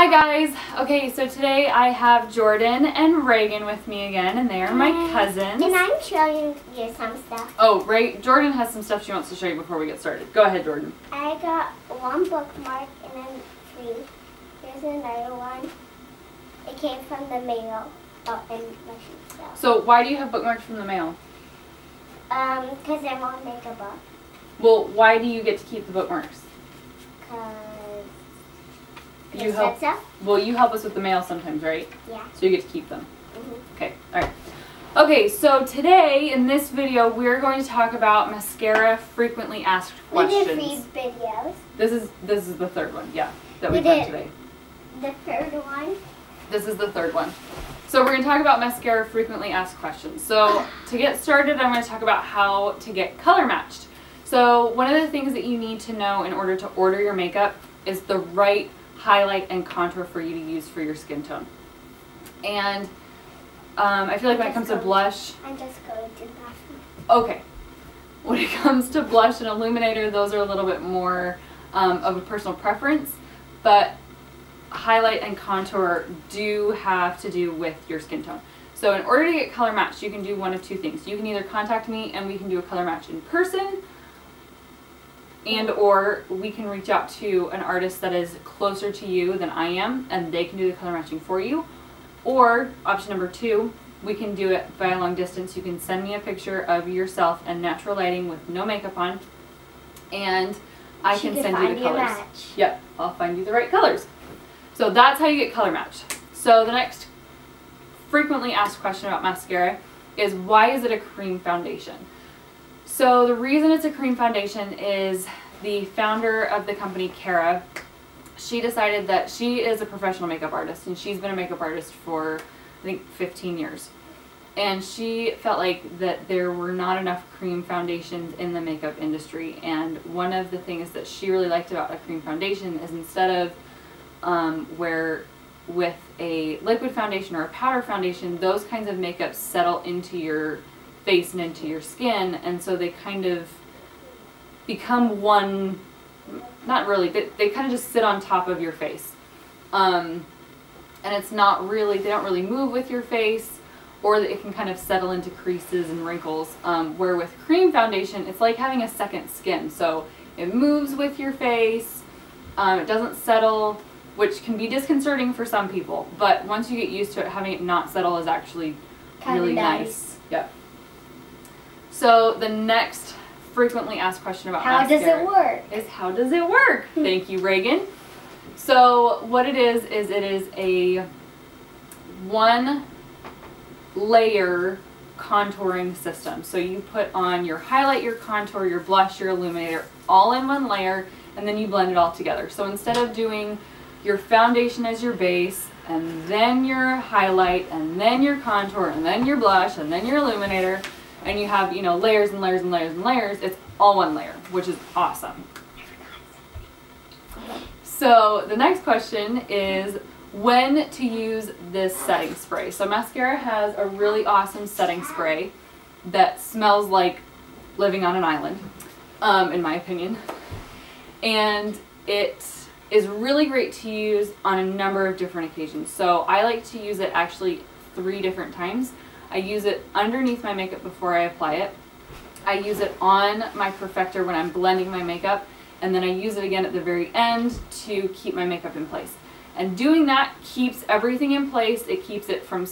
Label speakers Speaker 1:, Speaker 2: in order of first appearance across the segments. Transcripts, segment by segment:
Speaker 1: Hi guys! Okay, so today I have Jordan and Reagan with me again, and they are my cousins.
Speaker 2: And I'm showing you some stuff.
Speaker 1: Oh, right. Jordan has some stuff she wants to show you before we get started. Go ahead, Jordan.
Speaker 2: I got one bookmark and then three. Here's another one. It came from the mail. Oh, and my. So.
Speaker 1: So, why do you have bookmarks from the mail?
Speaker 2: Um, because I want to make a book.
Speaker 1: Well, why do you get to keep the bookmarks?
Speaker 2: Because
Speaker 1: You help.
Speaker 2: so.
Speaker 1: Well, you help us with the mail sometimes, right?
Speaker 2: Yeah.
Speaker 1: So you get to keep them.
Speaker 2: Mhm.
Speaker 1: Okay, alright. Okay, so today in this video we're going to talk about Maskcara frequently asked questions.
Speaker 2: We did three videos.
Speaker 1: This is this is the third one, yeah, that
Speaker 2: We
Speaker 1: we've done
Speaker 2: did.
Speaker 1: today.
Speaker 2: The third one.
Speaker 1: This is the third one. So we're going to talk about Maskcara frequently asked questions. So to get started, I'm going to talk about how to get color matched. So one of the things that you need to know in order to order your makeup is the right highlight and contour for you to use for your skin tone. And um, I feel like when it comes to blush,
Speaker 2: I'm just going to the bathroom.
Speaker 1: okay, when it comes to blush and illuminator, those are a little bit more um, of a personal preference, but highlight and contour do have to do with your skin tone. So in order to get color matched, you can do one of two things. You can either contact me and we can do a color match in person, and or we can reach out to an artist that is closer to you than I am and they can do the color matching for you. Or option number two, we can do it by a long distance. You can send me a picture of yourself and natural lighting with no makeup on and I
Speaker 2: She
Speaker 1: can
Speaker 2: could
Speaker 1: send
Speaker 2: find
Speaker 1: you the colors.
Speaker 2: match.
Speaker 1: Yep, I'll find you the right colors. So that's how you get color matched. So the next frequently asked question about Maskcara is why is it a cream foundation? So the reason it's a cream foundation is the founder of the company, Cara, she decided that she is a professional makeup artist and she's been a makeup artist for I think 15 years. And she felt like that there were not enough cream foundations in the makeup industry. And one of the things that she really liked about a cream foundation is instead of um, where with a liquid foundation or a powder foundation, those kinds of makeups settle into your face and into your skin, and so they kind of become one. Not really, they, they kind of just sit on top of your face, um, and it's not really. They don't really move with your face, or it can kind of settle into creases and wrinkles. Um, where with cream foundation, it's like having a second skin, so it moves with your face. Um, it doesn't settle which can be disconcerting for some people. But once you get used to it, having it not settle is actually
Speaker 2: Kinda
Speaker 1: really nice.
Speaker 2: nice.
Speaker 1: Yep. So the next frequently asked question about
Speaker 2: How does it work?
Speaker 1: is how does it work? Hmm. Thank you, Reagan. So what it is is it is a one layer contouring system. So you put on your highlight, your contour, your blush, your illuminator all in one layer and then you blend it all together. So instead of doing your foundation as your base and then your highlight and then your contour and then your blush and then your illuminator and you have, you know, layers and layers and layers and layers, it's all one layer, which is awesome. So the next question is when to use this setting spray. So Maskcara has a really awesome setting spray that smells like living on an island, um, in my opinion. And it is really great to use on a number of different occasions. So I like to use it actually three different times. I use it underneath my makeup before I apply it. I use it on my perfector when I'm blending my makeup and then I use it again at the very end to keep my makeup in place. And doing that keeps everything in place. It keeps it from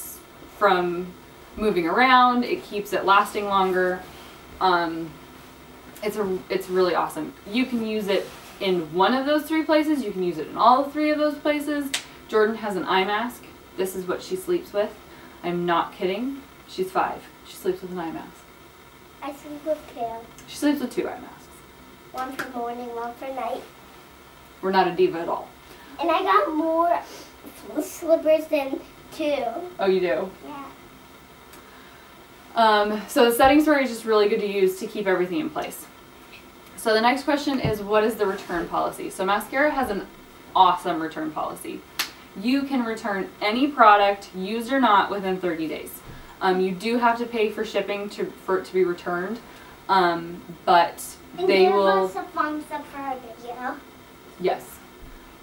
Speaker 1: from moving around. It keeps it lasting longer. Um, it's a it's really awesome. You can use it in one of those three places. You can use it in all three of those places. Jordan has an eye mask. This is what she sleeps with. I'm not kidding. She's five. She sleeps with an eye mask.
Speaker 2: I sleep with two.
Speaker 1: She sleeps with two eye masks.
Speaker 2: One for morning, one for night.
Speaker 1: We're not a diva at all.
Speaker 2: And I got more slippers than two.
Speaker 1: Oh, you do?
Speaker 2: Yeah.
Speaker 1: Um, so the setting spray is just really good to use to keep everything in place. So the next question is what is the return policy? So Maskcara has an awesome return policy. You can return any product, used or not, within 30 days. Um, you do have to pay for shipping to for it to be returned, um, but
Speaker 2: And
Speaker 1: they will.
Speaker 2: us a thumbs up for our video.
Speaker 1: Yes.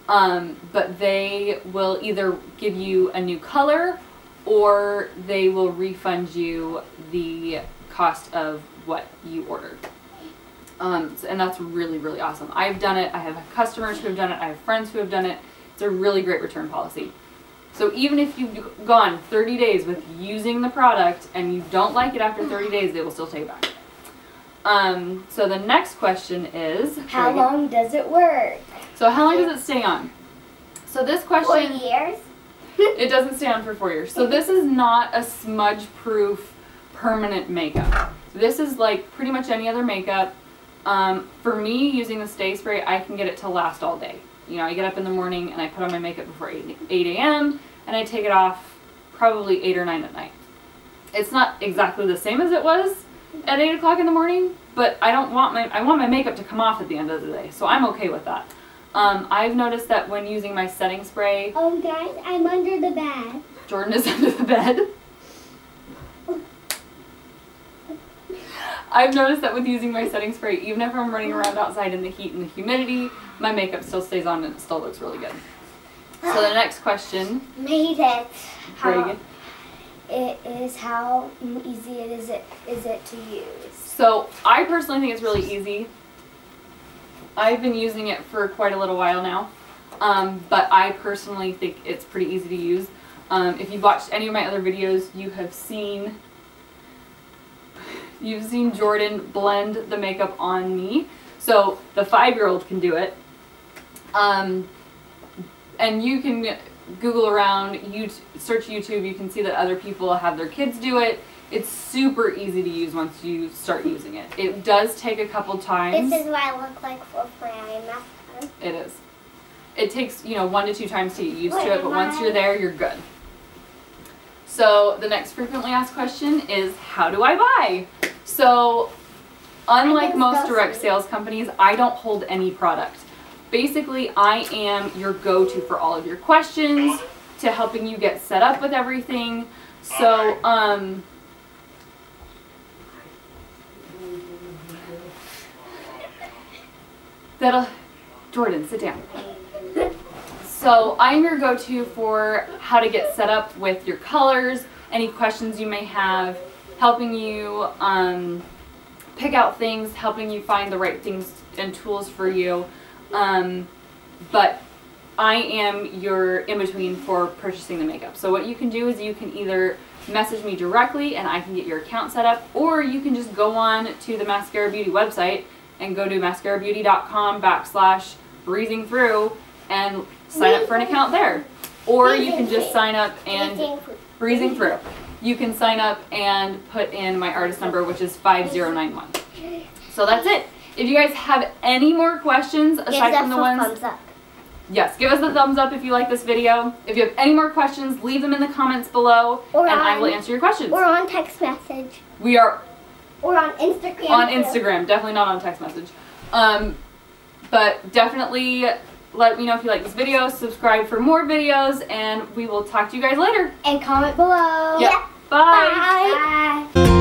Speaker 1: Um, but they will either give you a new color or they will refund you the cost of what you ordered. Um, and that's really, really awesome. I've done it. I have customers who have done it. I have friends who have done it. It's a really great return policy. So even if you've gone 30 days with using the product and you don't like it after 30 days, they will still take it back. Um, so the next question is
Speaker 3: How long does it work?
Speaker 1: So how long does it stay on? So this question...
Speaker 2: Four years.
Speaker 1: it doesn't stay on for four years. So this is not a smudge proof permanent makeup. This is like pretty much any other makeup. Um, for me, using the Stay Spray, I can get it to last all day. You know, I get up in the morning and I put on my makeup before 8, 8 a.m. and I take it off probably 8 or 9 at night. It's not exactly the same as it was at 8 o'clock in the morning, but I don't want my, I want my makeup to come off at the end of the day, so I'm okay with that. Um, I've noticed that when using my setting spray,
Speaker 2: Oh, guys, I'm under the bed.
Speaker 1: Jordan is under the bed. I've noticed that with using my setting spray, even if I'm running around outside in the heat and the humidity, my makeup still stays on and it still looks really good. So the next question,
Speaker 2: Made it.
Speaker 1: Reagan.
Speaker 3: It is how easy it is it is it to use.
Speaker 1: So I personally think it's really easy. I've been using it for quite a little while now, um, but I personally think it's pretty easy to use. Um, if you've watched any of my other videos, you have seen you've seen Jordan blend the makeup on me. So the five-year-old can do it. Um, and you can Google around, you search YouTube, you can see that other people have their kids do it. It's super easy to use once you start using it. It does take a couple times.
Speaker 2: This is what I look like for my mascara.
Speaker 1: It is. It takes, you know, one to two times to get used to it, but once
Speaker 2: am
Speaker 1: you're there, you're good. So the next frequently asked question is, how do I buy? So, unlike most direct sales companies, I don't hold any product. Basically, I am your go-to for all of your questions, to helping you get set up with everything. So, um, that'll, Jordan, sit down. So I'm your go-to for how to get set up with your colors, any questions you may have, helping you um, pick out things, helping you find the right things and tools for you. Um, but I am your in-between for purchasing the makeup. So what you can do is you can either message me directly and I can get your account set up, or you can just go on to the Maskcara Beauty website and go to maskcarabeauty.com backslash breezing through and sign up for an account there. Or you can just sign up and. Breezing through. You can sign up and put in my artist number, which is 5091. So that's it. If you guys have any more questions aside
Speaker 2: us
Speaker 1: from the ones,
Speaker 2: thumbs up.
Speaker 1: yes, give us a thumbs up if you like this video. If you have any more questions, leave them in the comments below,
Speaker 2: Or
Speaker 1: and I will answer your questions.
Speaker 2: Or on text message.
Speaker 1: We are
Speaker 2: Or on Instagram.
Speaker 1: on
Speaker 2: too.
Speaker 1: Instagram, definitely not on text message. Um, but definitely let me know if you like this video. Subscribe for more videos, and we will talk to you guys later.
Speaker 3: And comment below.
Speaker 1: Yep. Bye.
Speaker 2: Bye.
Speaker 3: Bye.